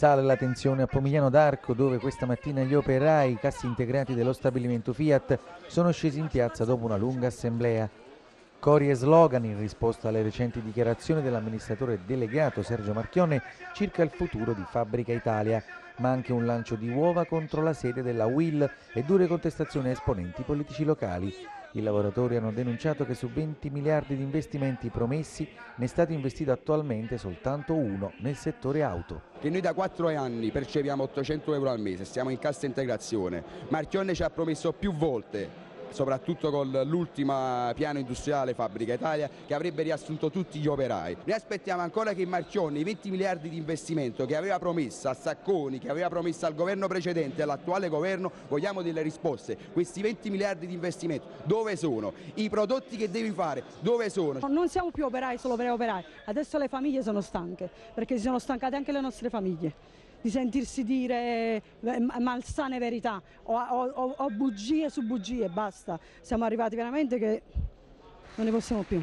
Sale la tensione a Pomigliano d'Arco dove questa mattina gli operai, cassi integrati dello stabilimento Fiat, sono scesi in piazza dopo una lunga assemblea. Cori e slogan in risposta alle recenti dichiarazioni dell'amministratore delegato Sergio Marchionne circa il futuro di Fabbrica Italia, ma anche un lancio di uova contro la sede della Will e dure contestazioni a esponenti politici locali. I lavoratori hanno denunciato che su 20 miliardi di investimenti promessi ne è stato investito attualmente soltanto uno nel settore auto. Che noi da quattro anni percepiamo 800 euro al mese, stiamo in cassa integrazione. Marchionne ci ha promesso più volte soprattutto con l'ultimo piano industriale Fabbrica Italia che avrebbe riassunto tutti gli operai. Noi aspettiamo ancora che Marchionne i 20 miliardi di investimento che aveva promesso a Sacconi, che aveva promesso al governo precedente e all'attuale governo, vogliamo delle risposte. Questi 20 miliardi di investimento dove sono? I prodotti che devi fare dove sono? Non siamo più operai solo per operai, adesso le famiglie sono stanche perché si sono stancate anche le nostre famiglie di sentirsi dire eh, malsane verità o, o, o bugie su bugie, basta. Siamo arrivati veramente che non ne possiamo più.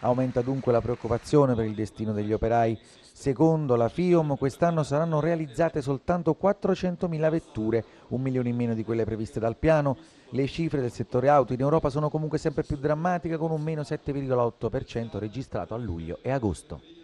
Aumenta dunque la preoccupazione per il destino degli operai. Secondo la FIOM quest'anno saranno realizzate soltanto 400.000 vetture, un milione in meno di quelle previste dal piano. Le cifre del settore auto in Europa sono comunque sempre più drammatiche con un meno 7,8% registrato a luglio e agosto.